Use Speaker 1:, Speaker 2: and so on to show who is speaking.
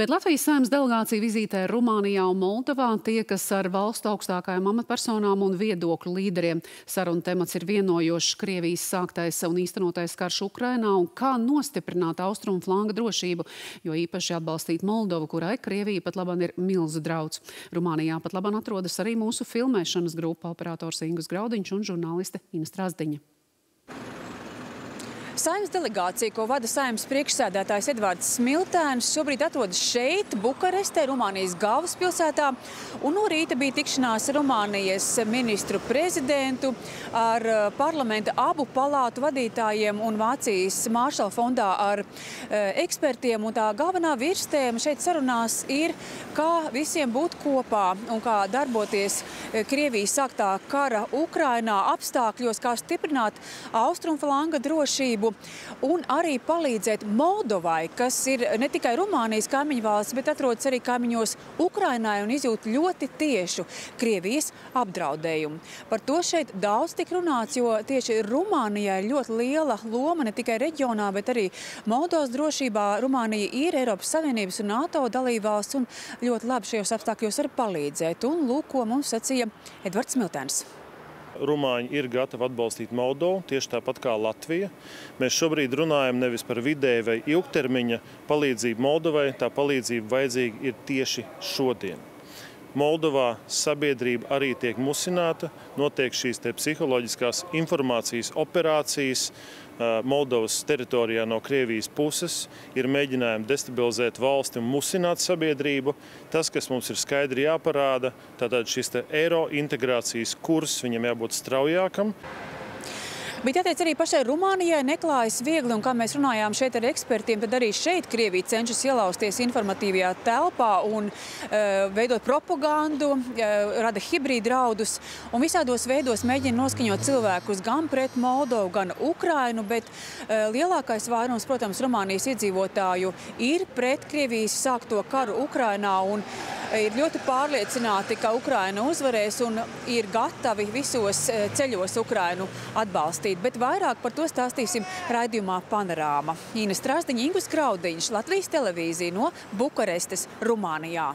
Speaker 1: Bet Latvijas saimnes delegācija vizītē Rumānijā un Moldovā tiekas ar valstu augstākajām amatpersonām un viedokļu līderiem. Saruna temats ir vienojošs Krievijas sāktais un īstenotais karš Ukrainā un kā nostiprināt austrumu flanga drošību, jo īpaši atbalstīt Moldovu, kurai Krievija pat labam ir milzu drauds. Rumānijā pat labam atrodas arī mūsu filmēšanas grupa operators Ingus Graudiņš un žurnāliste Ina Strasdiņa.
Speaker 2: Saimnes delegācija, ko vada saimnes priekšsēdētājs Edvards Smiltēns, šobrīd atrodas šeit, Bukarestē, Rumānijas galvaspilsētā. Un no rīta bija tikšanās Rumānijas ministru prezidentu ar eh, parlamenta abu palātu vadītājiem un Vācijas Māršala fondā ar e, ekspertiem. Un tā galvenā virstēma šeit sarunās ir, kā visiem būt kopā un kā darboties eh, Krievijas sāktā kara Ukrainā apstākļos, kā stiprināt austrumflanga drošību un arī palīdzēt Moldovai, kas ir ne tikai Rumānijas kaimiņu valsts, bet atrodas arī kaimiņos Ukrainai un izjūt ļoti tiešu Krievijas apdraudējumu. Par to šeit daudz tik runāts, jo tieši Rumānijai ļoti liela loma ne tikai reģionā, bet arī Moldovas drošībā. Rumānija ir Eiropas Savienības un NATO dalībvalsts un ļoti labi šajos apstākļos var palīdzēt. Un lūk, ko mums sacīja Edvards Miltēns.
Speaker 3: Rumāņi ir gatavi atbalstīt Moldovu, tieši tāpat kā Latvija. Mēs šobrīd runājam nevis par vidēju vai ilgtermiņa palīdzību Moldovai, tā palīdzība vajadzīga ir tieši šodien. Moldovā sabiedrība arī tiek musināta, notiek šīs psiholoģiskās informācijas operācijas. Moldovas teritorijā no Krievijas puses ir mēģinājumi destabilizēt valsti un musināt sabiedrību. Tas, kas mums ir skaidri jāparāda, tātad šis eiro integrācijas kurs viņam jābūt straujākam.
Speaker 2: Bet jāteic arī pašai Rumānijai neklājas viegli, un kā mēs runājām šeit ar ekspertiem, tad arī šeit Krievija cenšas ielausties informatīvajā telpā un uh, veidot propagandu, uh, rada hibrīdu draudus un visādos veidos mēģina noskaņot cilvēkus gan pret Moldovu, gan Ukrainu, bet uh, lielākais vairums, protams, Rumānijas iedzīvotāju ir pret Krievijas sākto karu Ukrainā un ir ļoti pārliecināti, ka Ukraina uzvarēs un ir gatavi visos eh, ceļos Ukrainu atbalstīt. Bet vairāk par to stāstīsim raidījumā Panorāma. Īna Strāsdiņa, Ingus Kraudiņš, Latvijas televīzija no Bukarestes, Rumānijā.